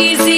easy.